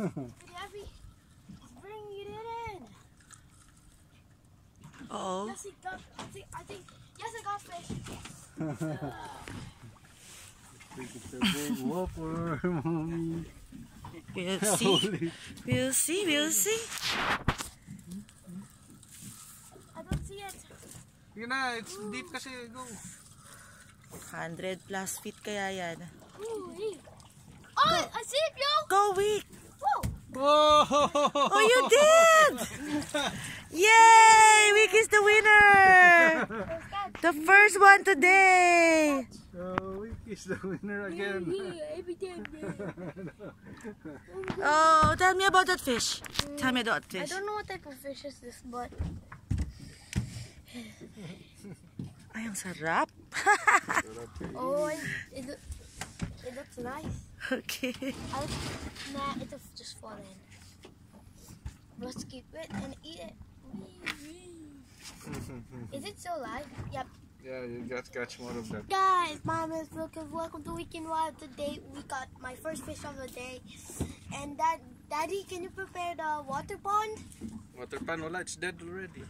Abby, bring it in. Oh. Yes, he got. I think. I think. Yes, I got fish. think it's a big whopper, mommy. We'll see. We'll see. We'll see. I don't see it. Yun na, it's deep kasi. Go. 100 plus feet kaya yan. Ooh, wee. Oh, I see it, yo. Go, Wick! Whoa. Whoa! Oh, you did! Yay! Wick is the winner! The first one today! So, Wick is the winner again. Yeah, every day. Oh, tell me about that fish. Tell me about I fish. I don't know what type of fish is this, but Ay, ang sarap. oh, it, it, it looks nice. Okay. I, nah, it'll just fall in. Let's keep it and eat it. Mm-hmm. Is it still alive? Yep. yeah, you got catch more of that. Guys, mom is looking. Welcome to Wiki N Wild. Today we got my first fish of the day, and dad, daddy, can you prepare the water pond? Water pan, wala, it's dead already.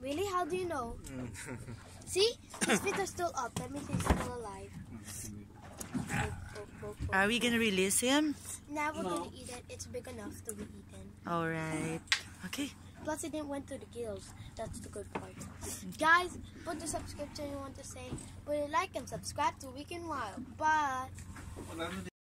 Really? How do you know? Mm. See, his feet are still up. That means he's still alive. Mm-hmm. Are we gonna release him? Now we're gonna eat it. It's big enough to be eaten. Alright. Okay. Plus, it didn't went to the gills. That's the good part. Guys, put the subscription you want to say. Put a like and subscribe to Wiki N Wild? Bye. Wala na